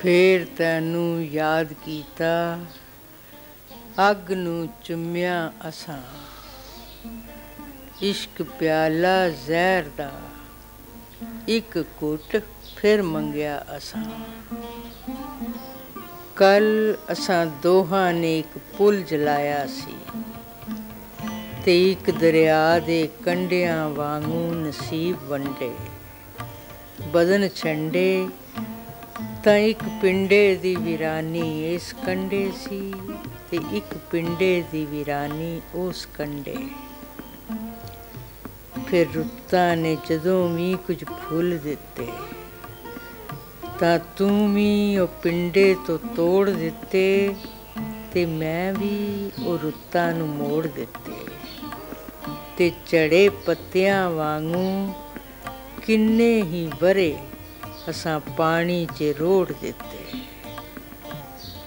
ਫੇਰ ਤੈਨੂੰ ਯਾਦ ਕੀਤਾ, ਅੱਗ ਨੂੰ ਚੁੰਮਿਆ ਅਸਾਂ। ਇਸ਼ਕ ਪਿਆਲਾ ਜ਼ਹਿਰ ਦਾ, ਇੱਕ ਕੁੱਟ ਫਿਰ ਮੰਗਿਆ ਅਸਾਂ। ਕੱਲ ਅਸਾਂ ਦੋਹਾਂ ਨੇ ਇੱਕ ਪੁਲ ਜਲਾਇਆ ਸੀ, ਤੇ ਇੱਕ ਦਰਿਆ ਦੇ ਕੰਢਿਆਂ ਵਾਂਗੂ ਨਸੀਬ ਵੰਡੇ। ਬਦਨ ਛੰਡੇ ਤਾਂ ਇੱਕ ਪਿੰਡੇ ਦੀ ਵਿਰਾਨੀ ਇਸ ਕੰਡੇ ਸੀ ਤੇ ਇੱਕ ਪਿੰਡੇ ਦੀ ਵਿਰਾਨੀ ਉਸ ਕੰਡੇ। ਫਿਰ ਰੁੱਤਾਂ ਨੇ ਜਦੋਂ ਵੀ ਕੁਝ ਫੁੱਲ ਦਿੱਤੇ, ਤਾਂ ਤੂੰ ਵੀ ਉਹ ਪਿੰਡੇ ਤੋਂ ਤੋੜ ਦਿੱਤੇ ਤੇ ਮੈਂ ਵੀ ਉਹ ਰੁੱਤਾਂ ਨੂੰ ਮੋੜ ਦਿੱਤੇ। ਤੇ ਚੜੇ ਪੱਤਿਆਂ ਵਾਂਗੂ ਕਿੰਨੇ ਹੀ ਬਰੇ ਅਸਾਂ ਪਾਣੀ 'ਚ ਰੋੜ ਦਿੱਤੇ।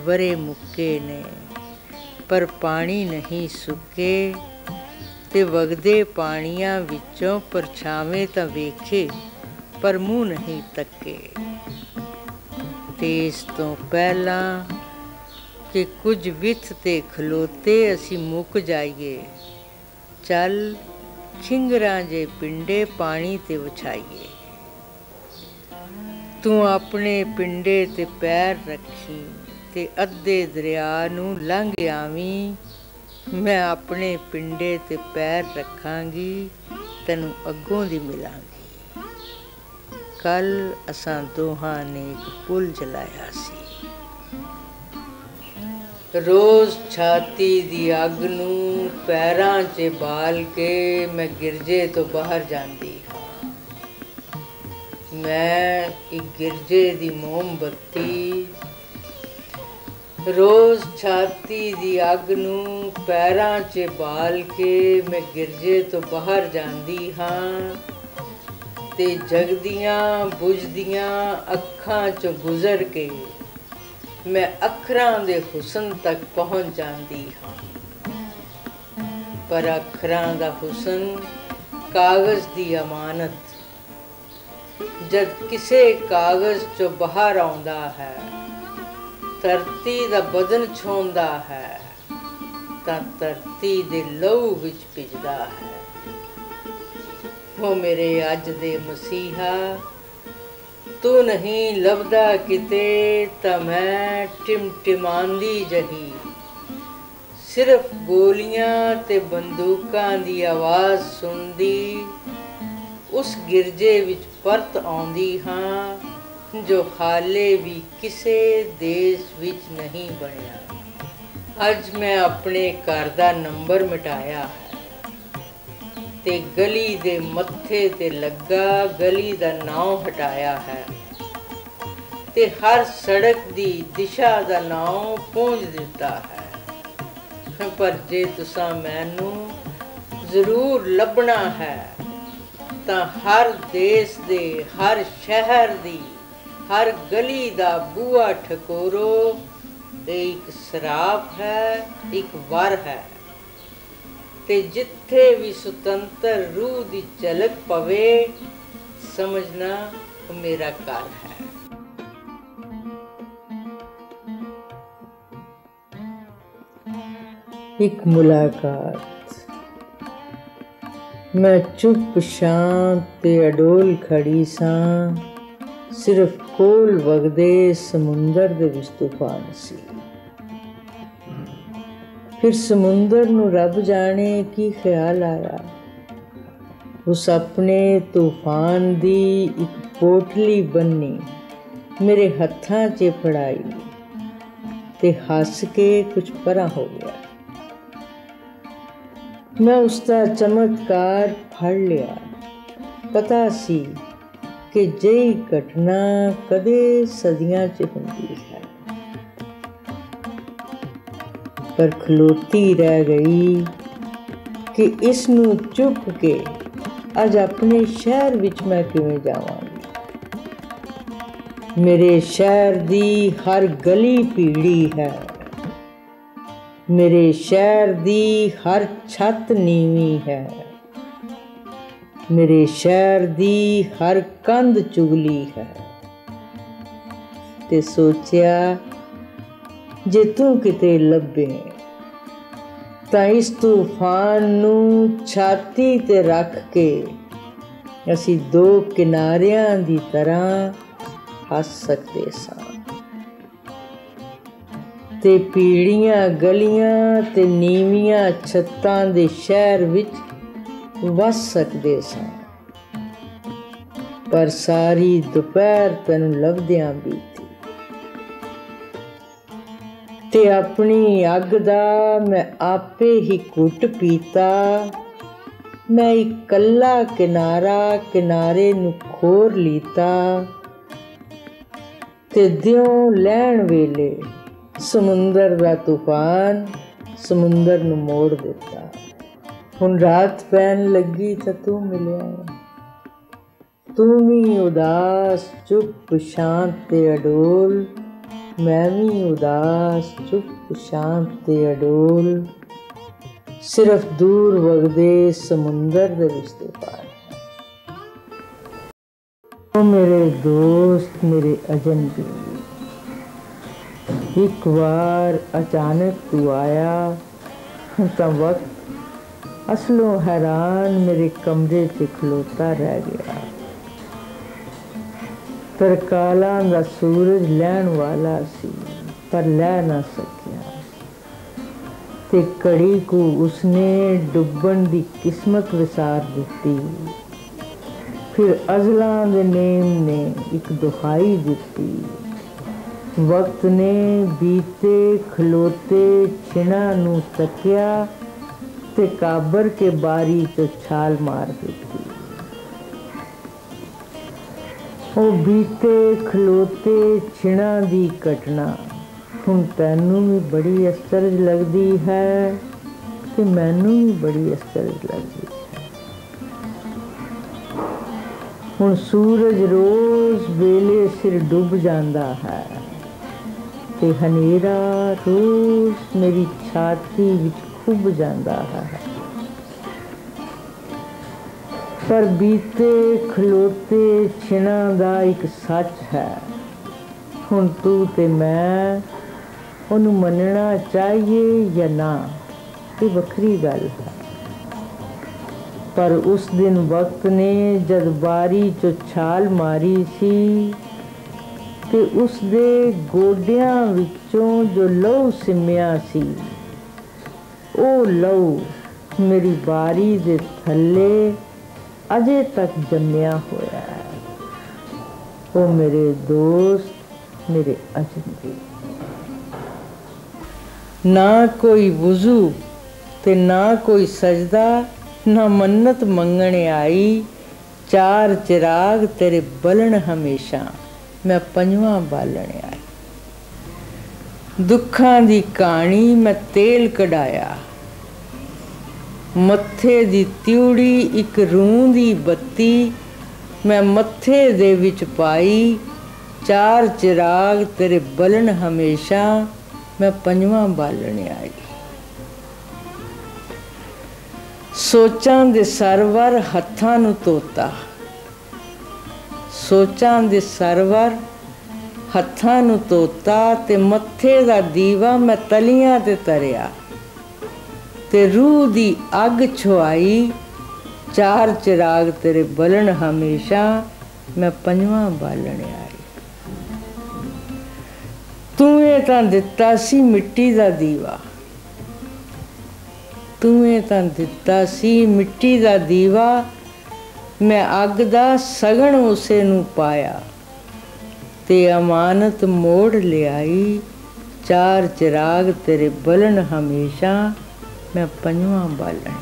ਵਰੇ ਮੁੱਕੇ ਨੇ, ਪਰ ਪਾਣੀ ਨਹੀਂ ਸੁੱਕੇ ਤੇ ਵਗਦੇ ਪਾਣੀਆਂ ਵਿੱਚੋਂ ਪਰਛਾਵੇਂ ਤਾਂ ਵੇਖੇ, ਪਰ ਮੂੰਹ ਨਹੀਂ ਤੱਕੇ। ਤੇ ਤੋਂ ਪਹਿਲਾਂ ਕਿ ਕੁਝ ਵਿਥ ਤੇ ਖਲੋਤੇ ਅਸੀਂ ਮੁੱਕ ਜਾਈਏ, ਚੱਲ ਖਿੰਗਰਾਂ ਜੇ ਪਿੰਡੇ ਪਾਣੀ ਤੇ ਵਿਛਾਈਏ। ਤੂੰ ਆਪਣੇ ਪਿੰਡੇ ਤੇ ਪੈਰ ਰੱਖੀ ਤੇ ਅੱਧੇ ਦਰਿਆ ਨੂੰ ਲੰਘ ਆਵੀਂ। ਮੈਂ ਆਪਣੇ ਪਿੰਡੇ ਤੇ ਪੈਰ ਰੱਖਾਂਗੀ, ਤੈਨੂੰ ਅੱਗੋਂ ਦੀ ਮਿਲਾਂਗੀ। ਕੱਲ ਅਸਾਂ ਦੋਹਾਂ ਨੇ ਇੱਕ ਪੁਲ ਜਲਾਇਆ ਸੀ। ਰੋਜ਼ ਛਾਤੀ ਦੀ ਅੱਗ ਨੂੰ ਪੈਰਾਂ 'ਚ ਬਾਲ ਕੇ ਮੈਂ ਗਿਰਜੇ ਤੋਂ ਬਾਹਰ ਜਾਂਦੀ ਮੈਂ ਇੱਕ ਗਿਰਜੇ ਦੀ ਮੋਮਬੱਤੀ ਰੋਜ਼ ਛਾਤੀ ਦੀ ਅੱਗ ਨੂੰ ਪੈਰਾਂ 'ਚ ਬਾਲ ਕੇ ਮੈਂ ਗਿਰਜੇ ਤੋਂ ਬਾਹਰ ਜਾਂਦੀ ਹਾਂ ਤੇ ਜਗਦੀਆਂ ਬੁਝਦੀਆਂ ਅੱਖਾਂ 'ਚੋਂ ਗੁਜ਼ਰ ਕੇ ਮੈਂ ਅੱਖਰਾਂ ਦੇ ਹੁਸਨ ਤੱਕ ਪਹੁੰਚ ਜਾਂਦੀ ਹਾਂ। ਪਰ ਅੱਖਰਾਂ ਦਾ ਹੁਸਨ ਕਾਗਜ਼ ਦੀ ਅਮਾਨਤ ਜਦ ਕਿਸੇ ਕਾਗਜ਼ 'ਚੋਂ ਬਾਹਰ ਆਉਂਦਾ ਹੈ, ਧਰਤੀ ਦਾ ਬਦਨ ਛੋਂਦਾ ਹੈ, ਤਾਂ ਧਰਤੀ ਦੇ ਲਹੂ ਵਿੱਚ ਭਿਜਦਾ ਹੈ। ਉਹ ਮੇਰੇ ਅੱਜ ਦੇ ਮਸੀਹਾ, ਤੂੰ ਨਹੀਂ ਲੱਭਦਾ ਕਿਤੇ, ਤਾਂ ਮੈਂ ਟਿਮਟਿਮਾਂਦੀ ਜਹੀ। ਸਿਰਫ ਗੋਲੀਆਂ ਤੇ ਬੰਦੂਕਾਂ ਦੀ ਆਵਾਜ਼ ਸੁਣਦੀ ਉਸ ਗਿਰਜੇ ਵਿੱਚ ਪਰਤ ਆਉਂਦੀ ਹਾਂ, ਜੋ ਹਾਲੇ ਵੀ ਕਿਸੇ ਦੇਸ਼ ਵਿੱਚ ਨਹੀਂ ਬਣਿਆ। ਅੱਜ ਮੈਂ ਆਪਣੇ ਘਰ ਦਾ ਨੰਬਰ ਮਿਟਾਇਆ ਹੈ ਤੇ ਗਲੀ ਦੇ ਮੱਥੇ ਤੇ ਲੱਗਾ ਗਲੀ ਦਾ ਨਾਮ ਹਟਾਇਆ ਹੈ ਤੇ ਹਰ ਸੜਕ ਦੀ ਦਿਸ਼ਾ ਦਾ ਨਾਮ ਪੂੰਝ ਦਿੱਤਾ ਹੈ। ਪਰ ਜੇ ਤੁਸੀਂ ਮੈਨੂੰ ਜ਼ਰੂਰ ਲੱਭਣਾ ਹੈ ਤਾਂ ਹਰ ਦੇਸ਼ ਦੇ, ਹਰ ਸ਼ਹਿਰ ਦੀ, ਹਰ ਗਲੀ ਦਾ ਬੂਆ ਠਕੋਰੋ। ਇੱਕ ਸਰਾਪ ਹੈ, ਇੱਕ ਵਰ ਹੈ। ਤੇ ਜਿੱਥੇ ਵੀ ਸੁਤੰਤਰ ਰੂਹ ਦੀ ਝਲਕ ਪਵੇ, ਸਮਝਣਾ ਉਹ ਮੇਰਾ ਘਰ ਹੈ। ਇੱਕ ਮੁਲਾਕਾਤ। ਮੈਂ ਚੁੱਪ ਸ਼ਾਂਤ ਤੇ ਅਡੋਲ ਖੜੀ ਸਾਂ। ਸਿਰਫ ਕੋਲ ਵਗਦੇ ਸਮੁੰਦਰ ਦੇ ਵਿੱਚ ਤੂਫਾਨ ਸੀ। ਫਿਰ ਸਮੁੰਦਰ ਨੂੰ ਰੱਬ ਜਾਣੇ ਕੀ ਖਿਆਲ ਆਇਆ? ਉਸ ਆਪਣੇ ਤੂਫਾਨ ਦੀ ਇੱਕ ਪੋਟਲੀ ਬੰਨੀ ਮੇਰੇ ਹੱਥਾਂ 'ਚ ਫੜਾਈ ਤੇ ਹੱਸ ਕੇ ਕੁਝ ਪਰਾਂ ਹੋ ਗਿਆ। ਮੈਂ ਉਸ ਦਾ ਚਮਤਕਾਰ ਫੜ ਲਿਆ। ਪਤਾ ਸੀ ਕਿ ਜਈ ਘਟਨਾ ਕਦੇ ਸਦੀਆਂ 'ਚ ਹੁੰਦੀ ਹੈ। ਪਰ ਖਲੋਤੀ ਰਹਿ ਗਈ ਕਿ ਇਸ ਨੂੰ ਚੁੱਕ ਕੇ ਅੱਜ ਆਪਣੇ ਸ਼ਹਿਰ ਵਿੱਚ ਮੈਂ ਕਿਵੇਂ ਜਾਵਾਂਗੀ। ਮੇਰੇ ਸ਼ਹਿਰ ਦੀ ਹਰ ਗਲੀ ਪੀੜੀ ਹੈ। ਮੇਰੇ ਸ਼ਹਿਰ ਦੀ ਹਰ ਛੱਤ ਨੀਵੀਂ ਹੈ। ਮੇਰੇ ਸ਼ਹਿਰ ਦੀ ਹਰ ਕੰਧ ਚੁਗਲੀ ਹੈ। ਤੇ ਸੋਚਿਆ, ਜੇ ਤੂੰ ਕਿਤੇ ਲੱਭੇ, ਤਾਂ ਇਸ ਤੂਫਾਨ ਨੂੰ ਛਾਤੀ ਤੇ ਰੱਖ ਕੇ ਅਸੀਂ ਦੋ ਕਿਨਾਰਿਆਂ ਦੀ ਤਰ੍ਹਾਂ ਹੱਸ ਸਕਦੇ ਸਾਂ। ਤੇ ਪੀੜੀਆਂ ਗਲੀਆਂ ਤੇ ਨੀਵੀਆਂ ਛੱਤਾਂ ਦੇ ਸ਼ਹਿਰ ਵਿੱਚ ਵਸ ਸਕਦੇ ਸਾਂ ਪਰ ਸਾਰੀ ਦੁਪਹਿਰ ਤੈਨੂੰ ਲੱਭਦਿਆਂ ਬੀਤੀ। ਤੇ ਆਪਣੀ ਅੱਗ ਦਾ ਮੈਂ ਆਪੇ ਹੀ ਕੁੱਟ ਪੀਤਾ। ਮੈਂ ਇਕੱਲਾ ਕਿਨਾਰਾ ਕਿਨਾਰੇ ਨੂੰ ਖੋਰ ਲੀਤਾ। ਤੇ ਦਿਉ ਲੈਣ ਵੇਲੇ ਸਮੁੰਦਰ ਦਾ ਤੂਫਾਨ ਸਮੁੰਦਰ ਨੂੰ ਮੋੜ ਦਿੱਤਾ। ਹੁਣ ਰਾਤ ਪੈਣ ਲੱਗੀ ਤਾਂ ਤੂੰ ਮਿਲਿਆ ਤੂੰ ਵੀ ਉਦਾਸ, ਚੁੱਪ, ਸ਼ਾਂਤ ਤੇ ਅਡੋਲ। ਮੈਂ ਵੀ ਉਦਾਸ, ਚੁੱਪ, ਸ਼ਾਂਤ ਤੇ ਅਡੋਲ। ਸਿਰਫ ਦੂਰ ਵਗਦੇ ਸਮੁੰਦਰ ਦੇ ਰਿਸ਼ਤੇ ਪਾਰ ਓ ਮੇਰੇ ਦੋਸਤ, ਮੇਰੇ ਅਜਨਬੀ। ਇੱਕ ਵਾਰ ਅਚਾਨਕ ਤੂੰ ਆਇਆ, ਤਾਂ ਵਕਤ ਅਸਲੋਂ ਹੈਰਾਨ ਮੇਰੇ ਕਮਰੇ 'ਚ ਖਲੋਤਾ ਰਹਿ ਗਿਆ। ਤਰਕਾਲਾਂ ਦਾ ਸੂਰਜ ਲੈਣ ਵਾਲਾ ਸੀ, ਪਰ ਲੈ ਨਾ ਸਕਿਆ। ਤੇ ਕੜੀ ਕੋ ਉਸਨੇ ਡੁੱਬਣ ਦੀ ਕਿਸਮਤ ਵਿਸਾਰ ਦਿੱਤੀ। ਫਿਰ ਅਜ਼ਲਾਂ ਦੇ ਨੇਮ ਨੇ ਇੱਕ ਦੁਹਾਈ ਦਿੱਤੀ। ਵਕਤ ਨੇ ਬੀਤੇ ਖਲੋਤੇ ਛਿਣਾ ਨੂੰ ਤੱਕਿਆ ਤੇ ਕਾਬਰ ਕੇ ਬਾਰੀ ਤੋਂ ਛਾਲ ਮਾਰ ਦਿੱਤੀ। ਉਹ ਬੀਤੇ ਖਲੋਤੇ ਛਿਣਾ ਦੀ ਘਟਨਾ, ਹੁਣ ਤੈਨੂੰ ਵੀ ਬੜੀ ਅਸਰਜ ਲੱਗਦੀ ਹੈ ਤੇ ਮੈਨੂੰ ਵੀ ਬੜੀ ਅਸਰਜ ਲੱਗਦੀ ਹੈ। ਹੁਣ ਸੂਰਜ ਰੋਜ਼ ਵੇਲੇ ਸਿਰ ਡੁੱਬ ਜਾਂਦਾ ਹੈ। ਤੇ ਹਨੇਰਾ ਰੋਜ਼ ਮੇਰੀ ਛਾਤੀ ਵਿੱਚ ਖੁੱਭ ਜਾਂਦਾ ਹੈ। ਪਰ ਬੀਤੇ ਖਲੋਤੇ ਛਿਣਾ ਦਾ ਇੱਕ ਸੱਚ ਹੈ। ਹੁਣ ਤੂੰ ਤੇ ਮੈਂ ਉਹਨੂੰ ਮੰਨਣਾ ਚਾਹੀਏ ਜਾਂ ਨਾ, ਇਹ ਵੱਖਰੀ ਗੱਲ ਹੈ। ਪਰ ਉਸ ਦਿਨ ਵਕਤ ਨੇ ਜਦ ਬਾਰੀ ਚੋਂ ਛਾਲ ਮਾਰੀ ਸੀ ਤੇ ਉਸ ਦੇ ਗੋਡਿਆਂ ਵਿੱਚੋਂ ਜੋ ਲਹੂ ਸਿਮਿਆ ਸੀ, ਉਹ ਲਹੂ ਮੇਰੀ ਬਾਰੀ ਦੇ ਥੱਲੇ ਅਜੇ ਤੱਕ ਜੰਮਿਆ ਹੋਇਆ ਹੈ। ਉਹ ਮੇਰੇ ਦੋਸਤ, ਮੇਰੇ ਅਜਨਬੀ ਨਾ ਕੋਈ ਵਜ਼ੂ ਤੇ ਨਾ ਕੋਈ ਸਜਦਾ, ਨਾ ਮੰਨਤ ਮੰਗਣ ਆਈ, ਚਾਰ ਚਿਰਾਗ ਤੇਰੇ ਬਲਣ ਹਮੇਸ਼ਾ। ਮੈਂ ਪੰਜਵਾਂ ਬਾਲਣ ਆਈ ਦੁੱਖਾਂ ਦੀ ਕਹਾਣੀ ਮੈਂ ਤੇਲ ਕਢਾਇਆ। ਮੱਥੇ ਦੀ ਤਿਉੜੀ ਇੱਕ ਰੂਹ ਦੀ ਬੱਤੀ ਮੈਂ ਮੱਥੇ ਦੇ ਵਿੱਚ ਪਾਈ। ਚਾਰ ਚਿਰਾਗ ਤੇਰੇ ਬਲਣ ਹਮੇਸ਼ਾ ਮੈਂ ਪੰਜਵਾਂ ਬਾਲਣ ਆਈ। ਸੋਚਾਂ ਦੇ ਸਰਵਰ ਹੱਥਾਂ ਨੂੰ ਤੋਤਾ ਸੋਚਾਂ ਦੇ ਸਰਵਰ, ਹੱਥਾਂ ਨੂੰ ਤੋਤਾ ਤੇ ਮੱਥੇ ਦਾ ਦੀਵਾ ਮੈਂ ਤਲੀਆਂ ਤੇ ਤਰਿਆ। ਤੇ ਰੂਹ ਦੀ ਅੱਗ ਛੁਆਈ, ਚਾਰ ਚਿਰਾਗ ਤੇਰੇ ਬਲਣ ਹਮੇਸ਼ਾ ਮੈਂ ਪੰਜਵਾਂ ਬਾਲਣ ਆਈ। ਤੂੰ ਇਹ ਤਾਂ ਦਿੱਤਾ ਸੀ ਮਿੱਟੀ ਦਾ ਦੀਵਾ। ਤੂੰ ਇਹ ਤਾਂ ਦਿੱਤਾ ਸੀ ਮਿੱਟੀ ਦਾ ਦੀਵਾ ਮੈਂ ਅੱਗ ਦਾ ਸਗਣ ਉਸੇ ਨੂੰ ਪਾਇਆ, ਤੇ ਅਮਾਨਤ ਮੋੜ ਲਿਆਈ। ਚਾਰ ਚਿਰਾਗ ਤੇਰੇ ਬਲਨ ਹਮੇਸ਼ਾ ਮੈਂ ਪੰਜਵਾਂ ਬਾਲਣ